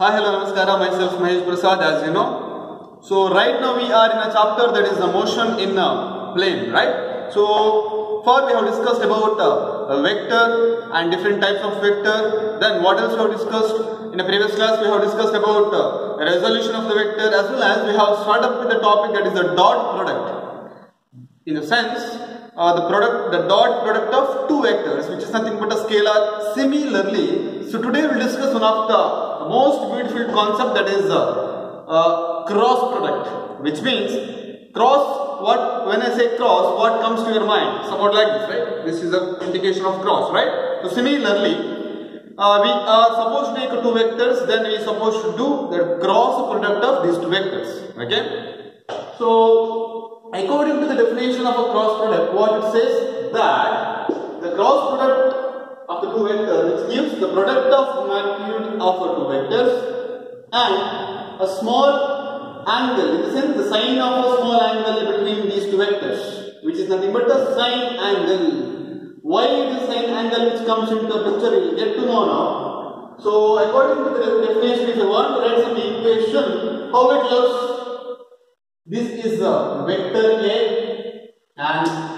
Hi, hello, namaskara. Myself Mahesh Prasad, as you know. So right now we are in a chapter that is the motion in a plane, right? So far we have discussed about uh, a vector and different types of vector. Then what else we have discussed? In a previous class we have discussed about uh, resolution of the vector as well as we have started up with the topic that is the dot product. In a sense, uh, the product, the dot product of two vectors, which is nothing but a scalar. Similarly, so today we will discuss one of the most beautiful concept that is uh, cross product, which means cross. What when I say cross, what comes to your mind? Somewhat like this, right? This is a indication of cross, right? So similarly, uh, we are supposed to take two vectors, then we are supposed to do the cross product of these two vectors. Okay. So, according to the definition of a cross product, what it says that the cross product of the two vectors, which gives the product of magnitude of the two vectors and a small angle, in the sense the sine of a small angle between these two vectors, which is nothing but the sine angle. Why is sine angle which comes into the picture, we will get to know now. So, according to the definition, if you want to write some equation, how it looks? This is the vector A and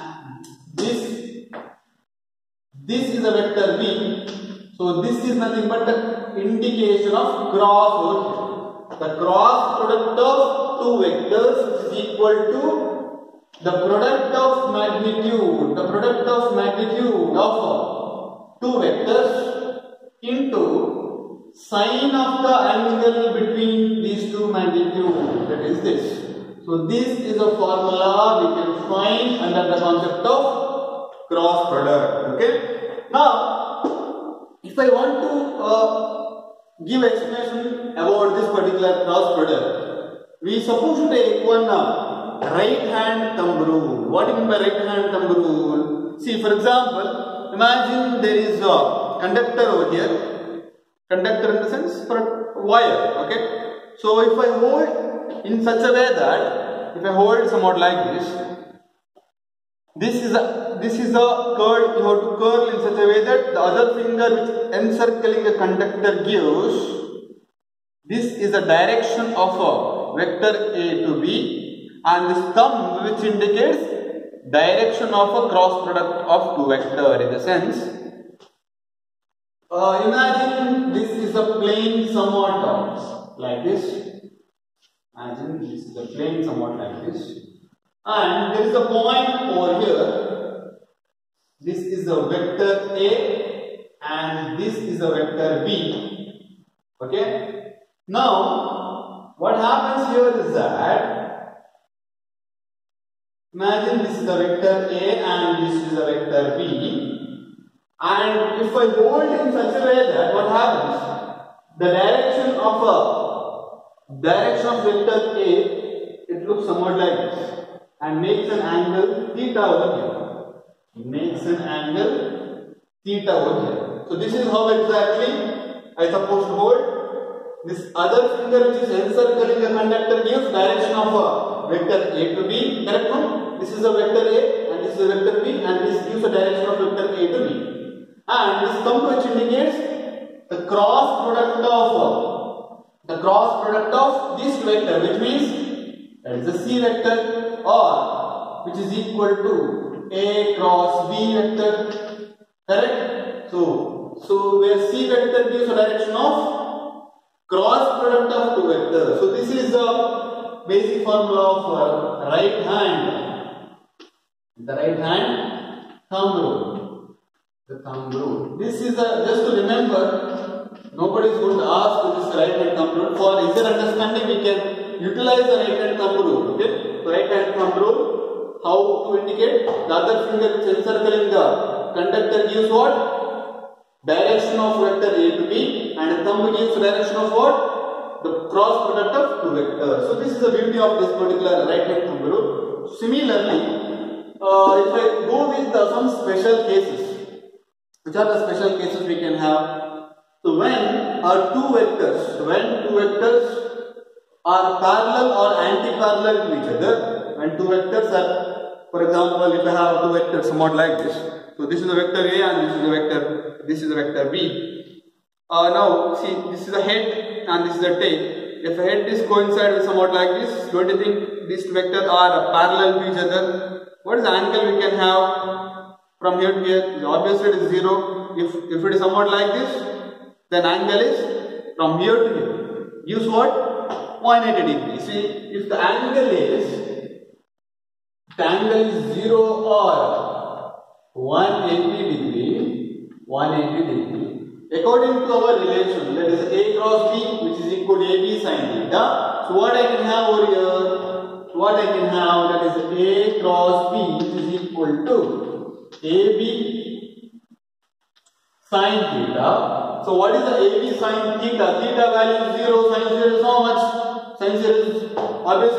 this is a vector B. So this is nothing but the indication of cross over here. The cross product of two vectors is equal to the product of magnitude, the product of magnitude of two vectors into sine of the angle between these two magnitude that is this. So this is a formula we can find under the concept of cross product. Okay. Now, if I want to uh, give explanation about this particular cross product, we suppose to take one uh, right hand thumb rule. What do you mean by right hand thumb rule? See, for example, imagine there is a conductor over here. Conductor in the sense for a wire. Okay. So if I hold in such a way that if I hold somewhat like this, this is a this is a curl you have to curl in such a way that the other finger which encircling a conductor gives this is the direction of a vector A to B and this thumb which indicates direction of a cross product of two vector in the sense. Uh, imagine this is a plane somewhat like this. Imagine this is a plane somewhat like this and there is a point over here. This is a vector A and this is a vector B. Okay. Now, what happens here is that imagine this is a vector A and this is a vector B. And if I hold in such a way that what happens? The direction of a direction of vector A, it looks somewhat like this and makes an angle theta over here. Makes an angle theta over here. So this is how exactly I suppose to hold. This other finger which is encircling the conductor gives direction of a vector A to B. Correct no? This is a vector A and this is a vector B and this gives a direction of vector A to B. And this thumb which indicates the cross product of the cross product of this vector which means that is a C vector or which is equal to A cross B vector. Correct? So, so where C vector gives a direction of cross product of two vectors. So this is the basic formula of right hand. The right hand thumb rule. The thumb rule. This is a just to remember. Nobody is going to ask this right hand thumb rule. For easier understanding, we can utilize the right hand thumb rule. Okay. Right hand thumb rule, how to indicate the other finger encircling the conductor gives what? Direction of vector A to B and thumb gives direction of what? The cross product of two vectors. So this is the beauty of this particular right hand thumb rule. Similarly, uh, if I go with the, some special cases, which are the special cases we can have? So when are two vectors, when two vectors are parallel or anti-parallel to each other, and two vectors are, for example, if I have two vectors somewhat like this, so this is a vector A and this is a vector, this is a vector B. Uh, now see this is the head and this is the tail. If a head is coincide with somewhat like this, don't you think these vectors are parallel to each other? What is the angle we can have from here to here? Obviously it is zero. If if it is somewhat like this, then angle is from here to here. Use what? 180 degree. See, if the angle is angle is 0 or 180 degree, 180 degree. According to our relation, that is A cross B, which is equal to AB sin theta. So what I can have over here? So what I can have that is A cross B, which is equal to AB sin theta. So what is the AB sin theta? Theta value 0, sin 0 is how much? Sin 0 is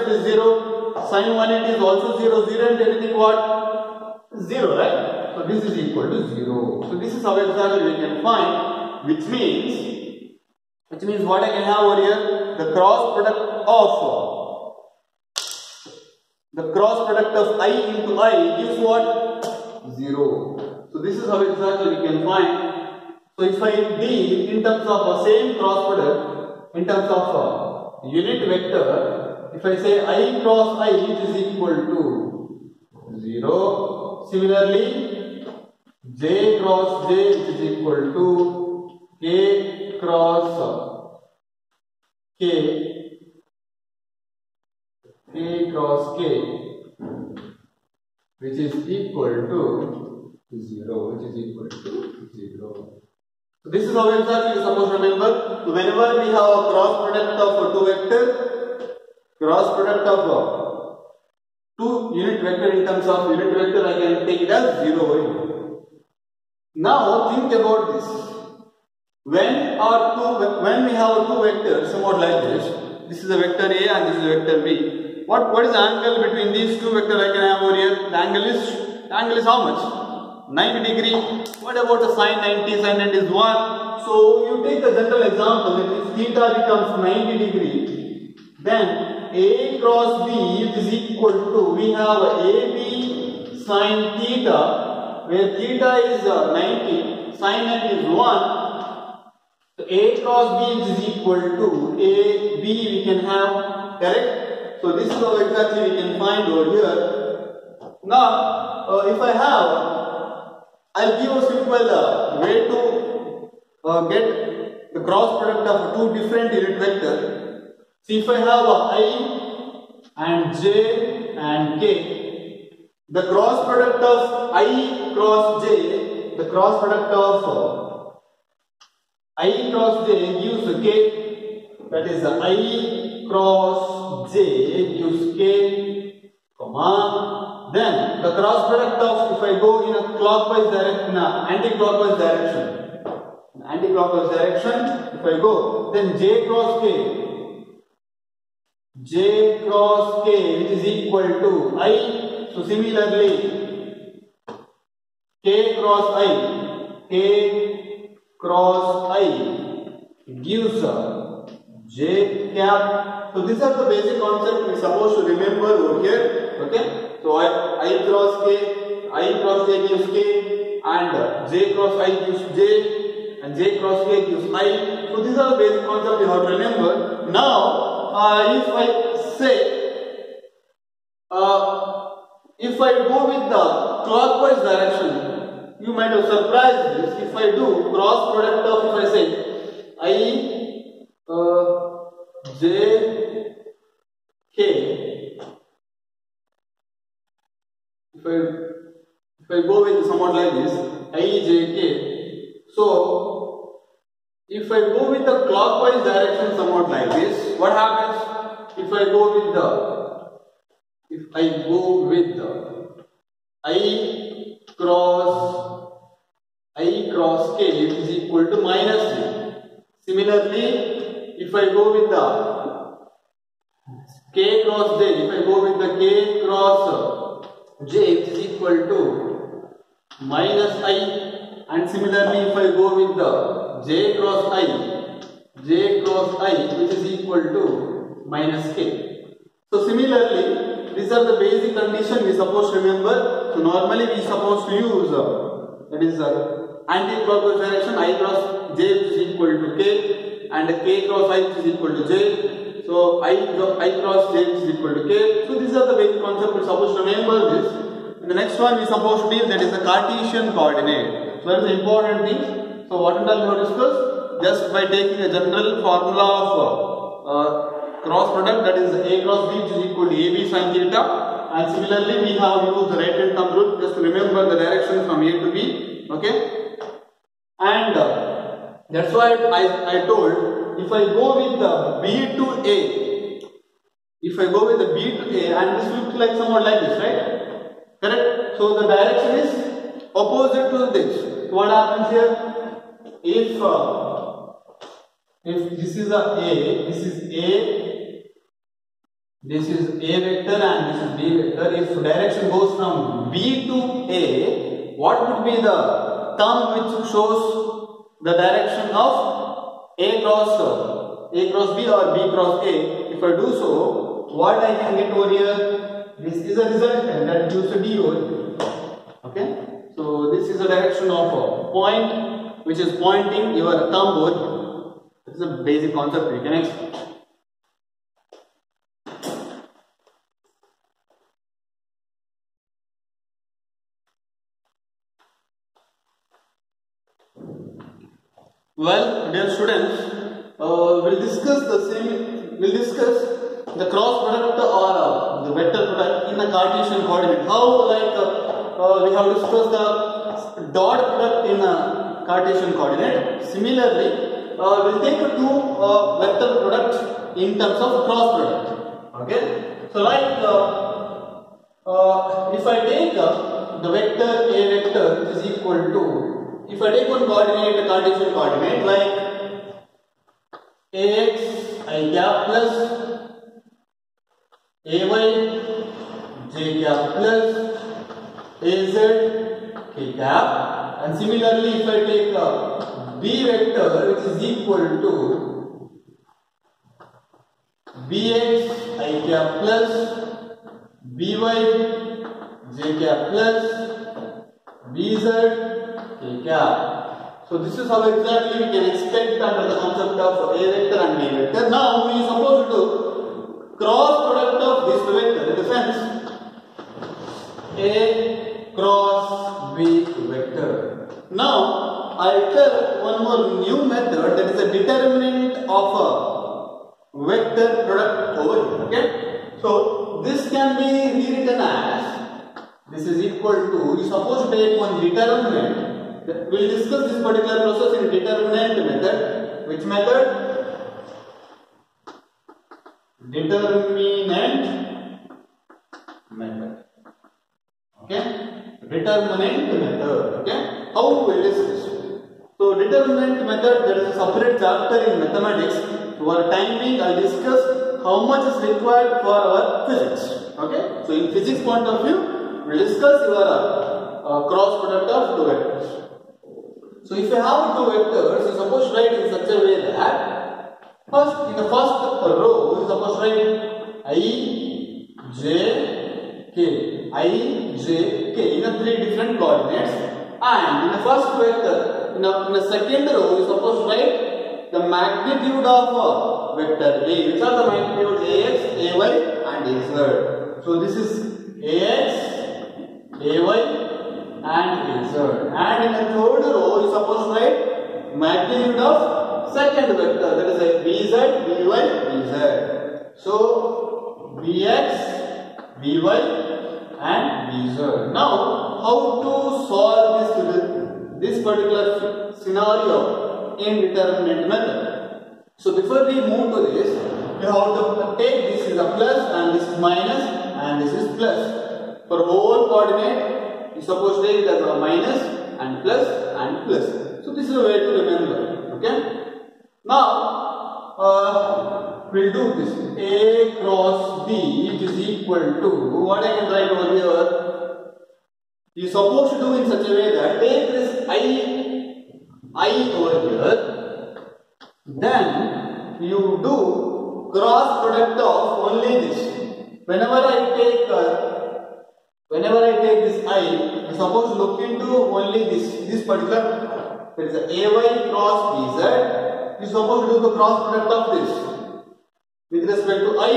it is 0. Sin 180 is also 0. 0 and anything what? 0, right? So this is equal to 0. So this is how exactly we can find which means which means what I can have over here the cross product of the cross product of i into i gives what 0 so this is how exactly we can find so if I deal in terms of the same cross product, in terms of uh, unit vector, if I say i cross i it is equal to 0. Similarly, j cross j is equal to k cross k k cross k which is equal to 0 which is equal to 0 so this is how exactly you supposed to remember. So whenever we have a cross product of two vector, cross product of two unit vector in terms of unit vector, I can take it as zero. Now think about this. When our two when we have two vectors somewhat like this, this is a vector A and this is a vector B. What what is the angle between these two vectors I can have over here? The angle is the angle is how much? 90 degree. What about the sine 90? Sine 90 is 1. So you take the general example, if theta becomes 90 degree, then A cross B is equal to, we have AB sine theta, where theta is uh, 90, sine 90 is 1. So A cross B is equal to A, B we can have, correct? So this is how exactly we can find over here. Now, uh, if I have I'll give a simple uh, way to uh, get the cross product of two different unit vector. See if I have i and j and k, the cross product of i cross j, the cross product of uh, i cross j gives k, that is i cross j gives k, comma then the cross product of if I go in a clockwise direction, anti-clockwise direction, anti-clockwise direction, if I go, then J cross K, J cross K which is equal to I. So similarly, K cross I, K cross I gives J cap. So these are the basic concepts we are supposed to remember over here. Okay. I cross k gives k and j cross i gives j and j cross k gives i. So these are the basic concepts you have to remember. Now uh, if I say uh, if I go with the clockwise direction, you might have surprised this. If I do cross product of if I say i uh, j k if I if I go with somewhat like this i j k. So if I go with the clockwise direction somewhat like this what happens if I go with the if I go with the i cross i cross k is equal to minus j. Similarly if I go with the k cross j if I go with the k cross j is equal to minus i and similarly if I go with the j cross i, j cross i which is equal to minus k. So similarly these are the basic condition we supposed to remember. So normally we supposed to use uh, that is uh, anti-clockwise direction i cross j which is equal to k and k cross i is equal to j. So i, I cross j is equal to k. So these are the basic concepts we're supposed to remember this. And the next one we're supposed to deal that is the Cartesian coordinate. So that is the important thing. So what all we have discussed? Just by taking a general formula of uh, cross product that is a cross b which is equal to ab sin theta and similarly we have used the right hand thumb rule just to remember the direction from a to b okay and uh, that's why I, I told if I go with the b to a if I go with the b to a and this looks like somewhat like this right? Correct? So the direction is opposite to this. What happens here? If uh, if this is a a this is a this is A vector and this is B vector. If direction goes from B to A, what would be the thumb which shows the direction of A cross A cross B or B cross A? If I do so, what I can get over here? This is a resultant that gives a D over here. Okay? So this is a direction of a point which is pointing your thumb over here. This is a basic concept you can explain. Well, dear students, uh, we'll discuss the same. We'll discuss the cross product or uh, the vector product in the Cartesian coordinate. How, like, uh, uh, we have discussed the dot product in a Cartesian coordinate. Similarly, uh, we'll take two uh, vector product in terms of cross product. Okay. So, like, if I take the vector a vector is equal to if I take one coordinate, a Cartesian coordinate like ax i cap plus ay j cap plus az k cap and similarly if I take a b vector which is equal to bx i cap plus by j cap plus bz. So this is how exactly we can expect under the concept of A vector and B vector. Now we are supposed to cross product of this vector in the sense A cross B vector. Now I tell one more new method that is a determinant of a vector product over here. Okay. So this can be rewritten as this is equal to you suppose to take one determinant we will discuss this particular process in determinant method. Which method? Determinant method. Okay? Determinant method. Okay? How will discuss? So determinant method there is a separate chapter in mathematics. For time being I discuss how much is required for our physics. Okay? So in physics point of view we will discuss your uh, cross product of two vectors. So if you have two vectors, you suppose write in such a way that first in the first row you suppose write i, j, k, i, j, k in the three different coordinates, and in the first vector in the, in the second row you suppose write the magnitude of uh, vector a, which are the magnitude ax, ay, and az. So this is ax, ay, and z. And in the third row, you suppose to write magnitude of second vector that is a bz, by, bz. So bx, by, and bz. Now, how to solve this this particular scenario in determinant method? So before we move to this, we have to take this is a plus and this is minus and this is plus. For whole coordinate, you suppose take it as a minus and plus and plus. So this is a way to remember. Okay. Now uh, we'll do this. A cross B is equal to what I can write over here. You're supposed to do in such a way that take this I I over here. Then you do cross product of only this. Whenever I take uh, Whenever I take this I, I suppose look into only this, this particular There is a AY cross BZ. You supposed to do the cross product of this with respect to I,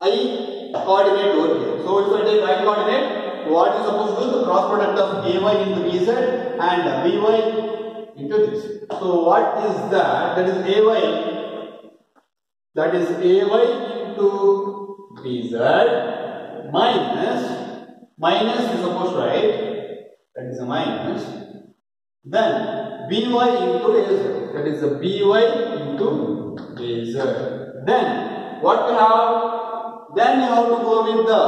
I coordinate over here. So if I take I coordinate, what is supposed to do? The cross product of AY into BZ and BY into this. So what is that? That is AY. That is AY into BZ minus minus is supposed to write that is a minus. Then by into az that is a by into az then what we have then you have to go with the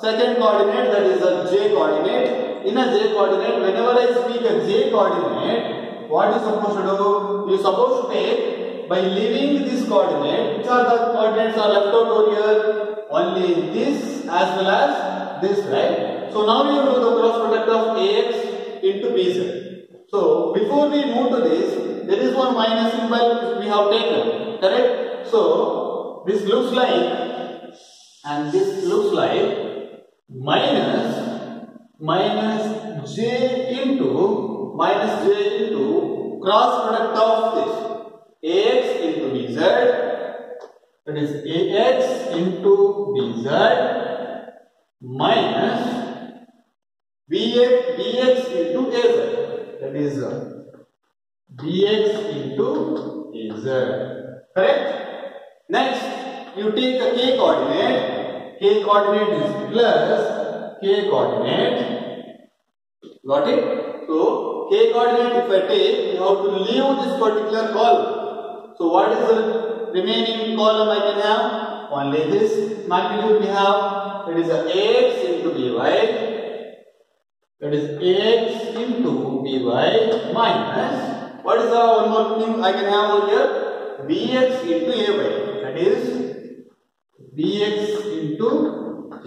second coordinate that is a j coordinate. In a j coordinate whenever i speak a j coordinate what you supposed to do? You supposed to take by leaving this coordinate which are the coordinates are left out over here only this as well as this right so now you do the cross product of ax into bz so before we move to this, there is one minus symbol we have taken, correct? So this looks like, and this looks like minus minus j into minus j into cross product of this ax into bz that is ax into bz minus bx bx into az that is uh, bx into az. Correct? Next, you take a k coordinate. k coordinate is plus k coordinate. Got it? So, k coordinate if I take, you have to leave this particular column. So, what is the remaining column I can have? Only this magnitude we have. It is a x into by that is x into by minus what is the one more thing I can have over here bx into ay that is bx into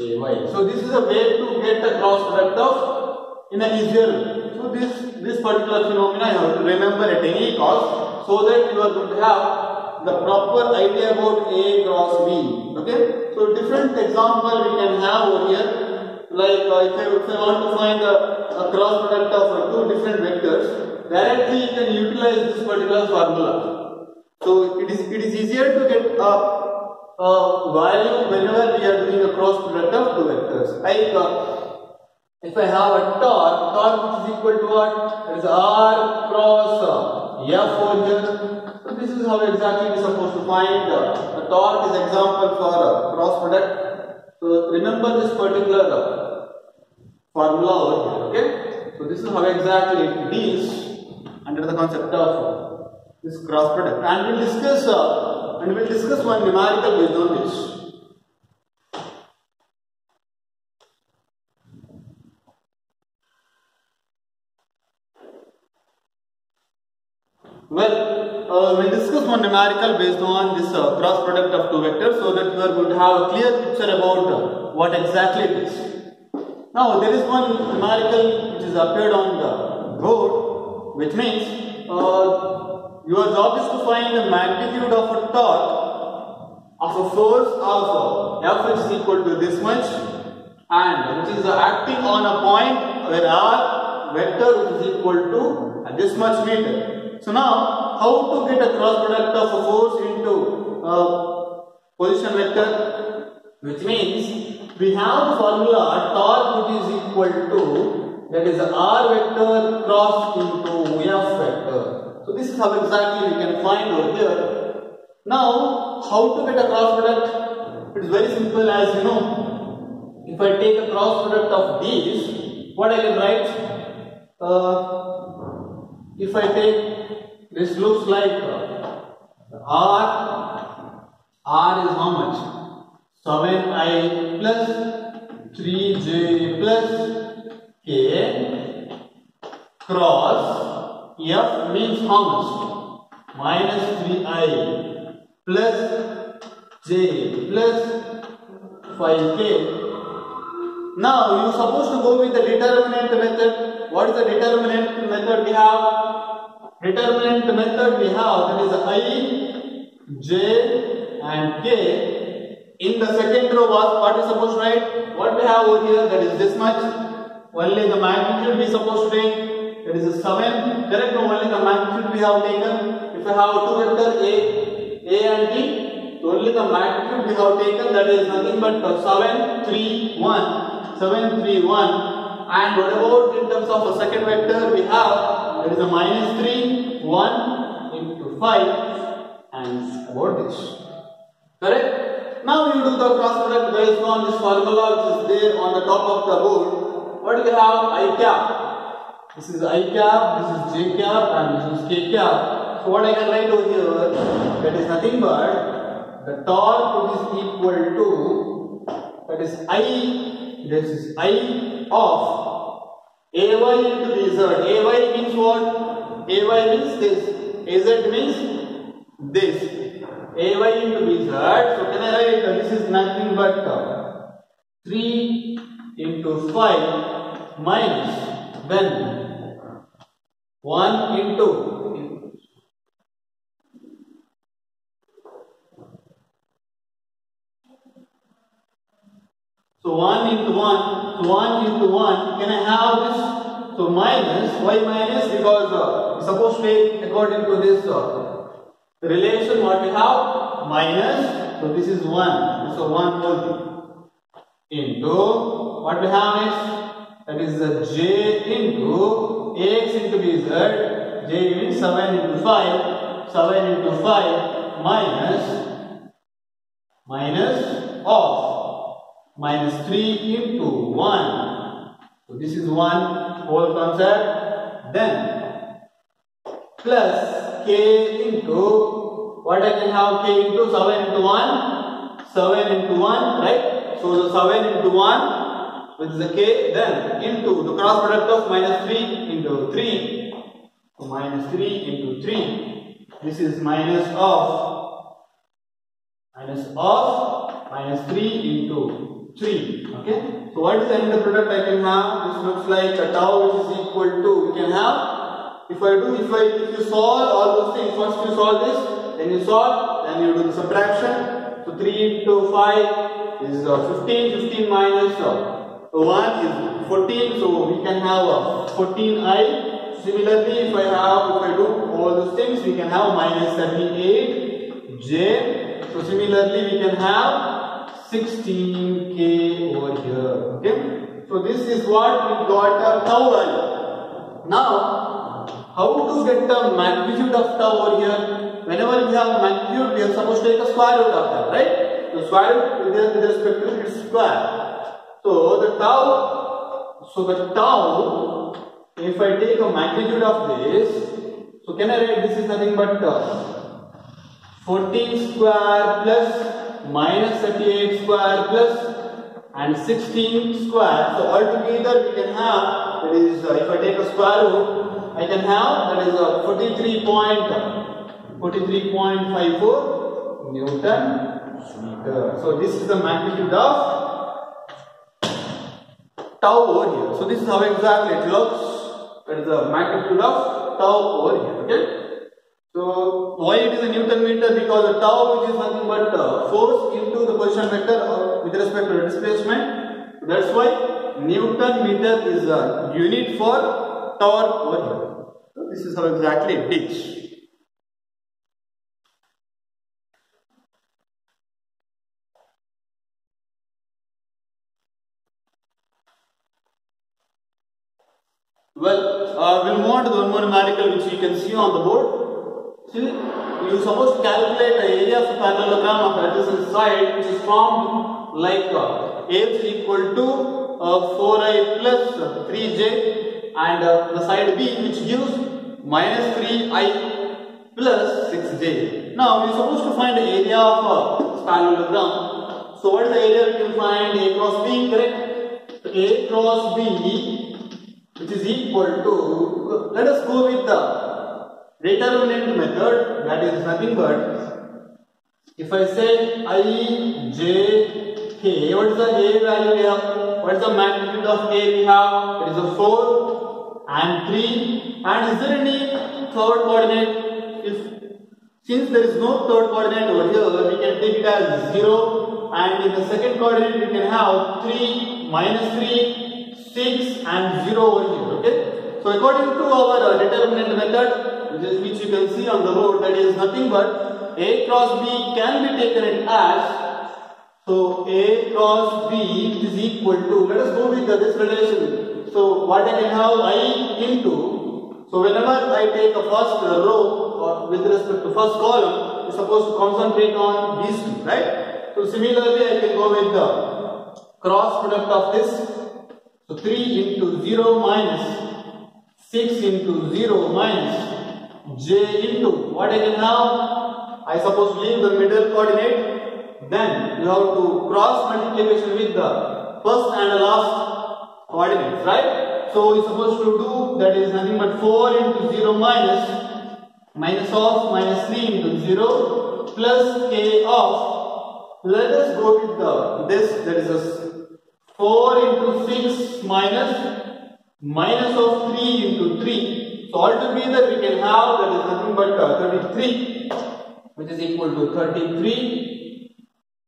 ay so this is a way to get the cross product of in an easier way so this this particular phenomena you have to remember at any cost so that you are going to have the proper idea about a cross b okay so different example we can have over here like uh, if, I, if I want to find a, a cross product of uh, two different vectors, directly you can utilize this particular formula. So it is it is easier to get a, a value whenever we are doing a cross product of two vectors. Like uh, if I have a torque, torque is equal to what? It is R cross uh, F over here. This is how exactly we are supposed to find uh, a torque is example for uh, cross product. So remember this particular uh, formula over here, okay? So this is how exactly it deals under the concept of this cross product. And we'll discuss uh, and we'll discuss one numerical based on this. Well, uh, we'll discuss one numerical based on this uh, cross product of two vectors so that we are going to have a clear picture about uh, what exactly it is. Now, there is one numerical which is appeared on the board which means uh, your job is to find the magnitude of a torque of a force of F which is equal to this much and which is acting on a point where R vector is equal to this much meter. So now, how to get a cross product of a force into a position vector? Which means we have the formula torque which is equal to that is r vector cross into f vector. So this is how exactly we can find over here. Now, how to get a cross product? It is very simple as you know. If I take a cross product of these, what I can write? Uh, if I take this looks like uh, R. R is how much? 7i plus 3j plus k cross F means how much? Minus 3i plus j plus 5k. Now you are supposed to go with the determinant method. What is the determinant method we have? Determinant method we have that is i, j and k. In the second row what, what supposed to write? What we have over here that is this much. Only the magnitude we supposed to take that is a 7, correct? Only the magnitude we have taken. If I have two vector A, A and B, only the magnitude we have taken that is nothing but 7, 3, 1, 7, 3, 1. And what about in terms of a second vector we have that is a minus 3, 1 into 5 and about this. Correct? Now you do the cross product based on this formula which is there on the top of the board. What do we have? I cap. This is I cap, this is J cap and this is K cap. So what I can write over here, that is nothing but the torque is equal to, that is I, this is I of AY into BZ. AY means what? AY means this. AZ means this. AY into BZ. So can I write this is nothing but uh, 3 into 5 minus then 1 into So 1 into 1, so 1 into 1, can I have this? So minus, why minus? Because uh, supposed to take according to this uh, relation what we have minus, so this is 1, so 1 whole into what we have is, that is the j into ax into bz, j means 7 into 5, 7 into 5 minus minus of minus 3 into 1. So this is one whole concept. Then plus k into what I can have k into 7 into 1, 7 into 1, right? So the 7 into 1, which is the k, then into the cross product of minus 3 into 3, so minus 3 into 3, this is minus of, minus of, minus 3 into 3, okay? So what is the end product I can have? This looks like a tau which is equal to, we can have, if I do, if I, if you solve all those things, first you solve this, then you solve, then you do the subtraction. So 3 into 5 is uh, 15, 15 minus uh, 1 is 14, so we can have uh, 14i. Similarly, if I have, if I do all those things, we can have minus 38j. So similarly, we can have 16k over here. Okay. So this is what we got a tau value. Now, how to get the magnitude of tau over here? whenever we have magnitude, we are supposed to take a square root of that, right? So square root with respect to its square. So the tau, so the tau, if I take a magnitude of this, so can I write this is nothing but uh, 14 square plus minus 38 square plus and 16 square. So altogether we can have, that is, uh, if I take a square root, I can have, that is uh, 43 point 43.54 Newton meter. So this is the magnitude of tau over here. So this is how exactly it looks. That is the magnitude of tau over here. Okay. So why it is a Newton meter? Because the tau which is nothing but uh, force into the position vector uh, with respect to displacement. That's why Newton meter is a unit for torque over here. So this is how exactly it is. Well, uh, we'll move on to the one more numerical which you can see on the board. See, you supposed to calculate the area of parallelogram of adjacent side which is formed like uh, h equal to uh, 4i plus 3j and uh, the side b which gives minus 3i plus 6j. Now, we're supposed to find the area of a parallelogram. So, what is the area we can find? A cross B, correct? A cross B which is equal to, let us go with the determinant method that is nothing but, if I say i, j, k, what is the a value have? What is the magnitude of a we have? It is a 4 and 3 and is there any third coordinate? If since there is no third coordinate over here, we can take it as 0 and in the second coordinate we can have 3 minus 3 6 and 0 over here. Okay. So according to our uh, determinant method, which, is, which you can see on the board, that is nothing but A cross B can be taken as so A cross B is equal to let us go with uh, this relation. So what I can have I into so whenever I take a first row or with respect to first column, is supposed to concentrate on these two, right? So similarly, I can go with the cross product of this. So 3 into 0 minus 6 into 0 minus j into what I can now? I suppose leave the middle coordinate. Then you have to cross multiplication with the first and the last coordinates, right? So you're supposed to do that is nothing but 4 into 0 minus minus of minus 3 into 0 plus k of let us go with the this that is a 4 into 6 minus minus of 3 into 3. So altogether we can have that is nothing but uh, 33 which is equal to 33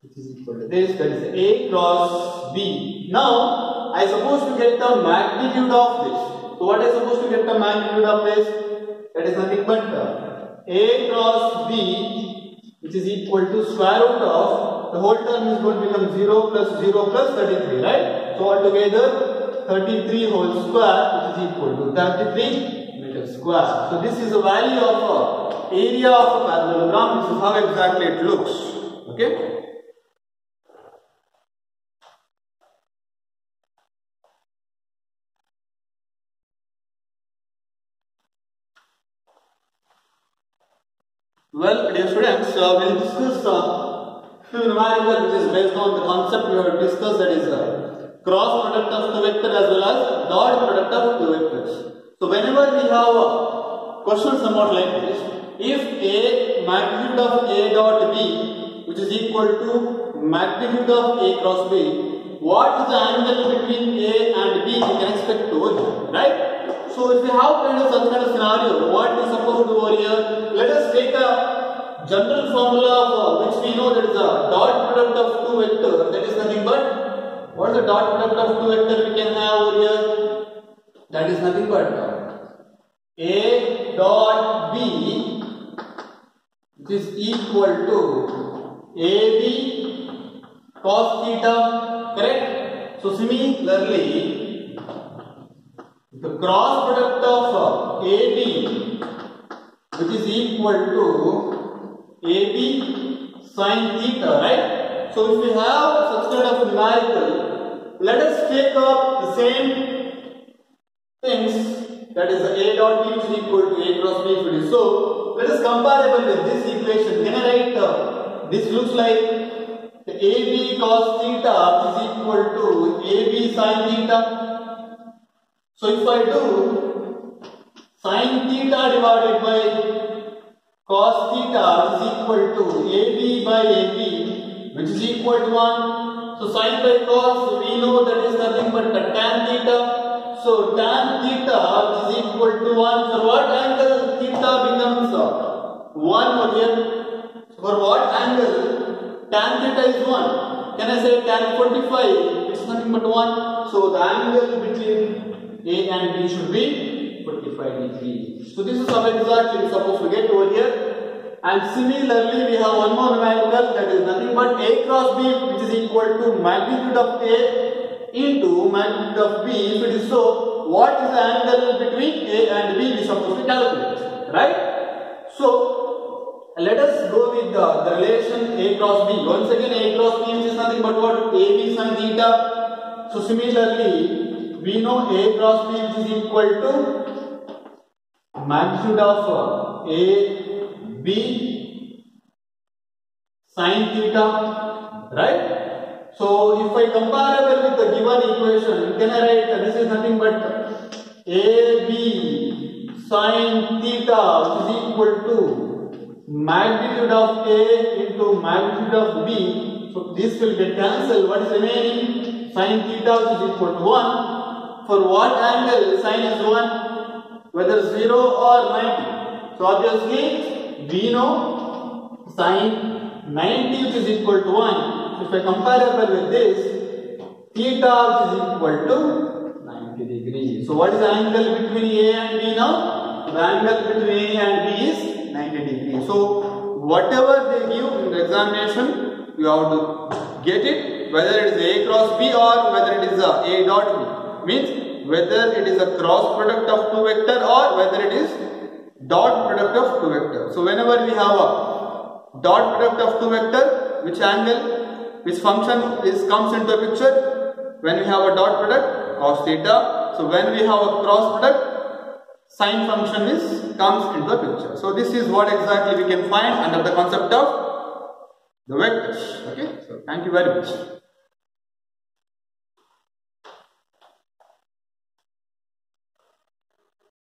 which is equal to this that is A cross B. Now I suppose to get the magnitude of this. So what I suppose to get the magnitude of this? That is nothing but uh, A cross B which is equal to square root of the whole term is going to become 0 plus 0 plus 33 right. So altogether 33 whole square which is equal to 33 meter square. So this is the value of uh, area of a parallelogram. This is how exactly it looks. Okay. Well, dear students, uh, we'll discuss uh, numerical which is based on the concept we have discussed that is uh, cross product of the vector as well as dot product of the vectors. So whenever we have a question somewhat like this, if A magnitude of A dot B which is equal to magnitude of A cross B, what is the angle between A and B we can expect to over right? So if we have kind of such kind of scenario, what we supposed to do over here? Let us take a general formula of uh, which we know that is a dot product of two vectors, That is nothing but what is the dot product of two vectors we can have over here? That is nothing but A dot B which is equal to AB cos theta. Correct? So similarly the cross product of AB which is equal to AB sine theta, right? So if we have such kind of numerical, let us take up the same things that is A dot B is equal to A cross B is so. Let us comparable with this equation. Can I write uh, this looks like AB cos theta is equal to AB sine theta so if I do sine theta divided by cos theta is equal to AB by AB which is equal to 1. So sine by cos we know that is nothing but tan theta. So tan theta is equal to 1 for what angle theta becomes 1 over here. For what angle tan theta is 1. Can I say tan 45? It's nothing but 1. So the angle between a and B should be 45 degrees. So this is how exactly we supposed to get over here. And similarly, we have one more numerical that is nothing but A cross B which is equal to magnitude of A into magnitude of B. If it is so, what is the angle between A and B we supposed to calculate, right? So, let us go with the, the relation A cross B. Once again, A cross B is nothing but what? AB sin theta. So, similarly, we know A cross B which is equal to magnitude of uh, A B sin theta right so if I comparable with the given equation you can write this is nothing but AB sine theta is equal to magnitude of A into magnitude of B so this will get cancelled what is remaining Sine theta is equal to 1 for what angle sine is 1? Whether 0 or 90. So obviously we know sine 90 is equal to 1. If I comparable with this, theta is equal to 90. 90 degree. So what is the angle between A and B now? The angle between A and B is 90 degree. So whatever they give in the examination, you have to get it whether it is A cross B or whether it is a A dot B. Means whether it is a cross product of two vector or whether it is dot product of two vector. So whenever we have a dot product of two vector, which angle, which function is comes into picture? When we have a dot product, cos theta. So when we have a cross product, sine function is comes into the picture. So this is what exactly we can find under the concept of the vectors. Okay. So thank you very much.